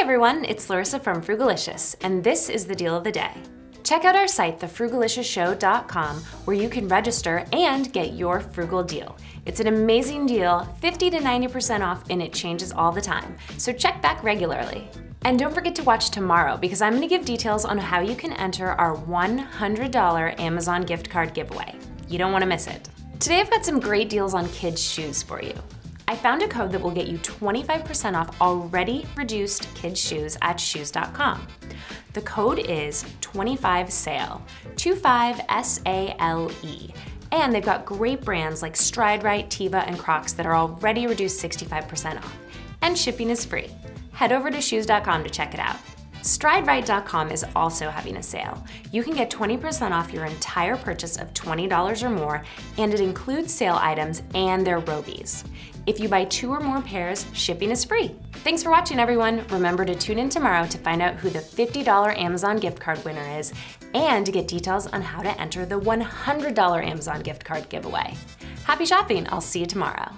everyone, it's Larissa from Frugalicious, and this is the deal of the day. Check out our site, thefrugaliciousshow.com, where you can register and get your frugal deal. It's an amazing deal, 50 to 90% off, and it changes all the time. So check back regularly. And don't forget to watch tomorrow because I'm going to give details on how you can enter our $100 Amazon gift card giveaway. You don't want to miss it. Today I've got some great deals on kids' shoes for you. I found a code that will get you 25% off already reduced kids' shoes at shoes.com. The code is 25SALE, 25 S A L E. And they've got great brands like Stride Teva, and Crocs that are already reduced 65% off. And shipping is free. Head over to shoes.com to check it out. StrideRite.com is also having a sale. You can get 20% off your entire purchase of $20 or more, and it includes sale items and their Robeez. If you buy two or more pairs, shipping is free. Thanks for watching, everyone. Remember to tune in tomorrow to find out who the $50 Amazon gift card winner is and to get details on how to enter the $100 Amazon gift card giveaway. Happy shopping! I'll see you tomorrow.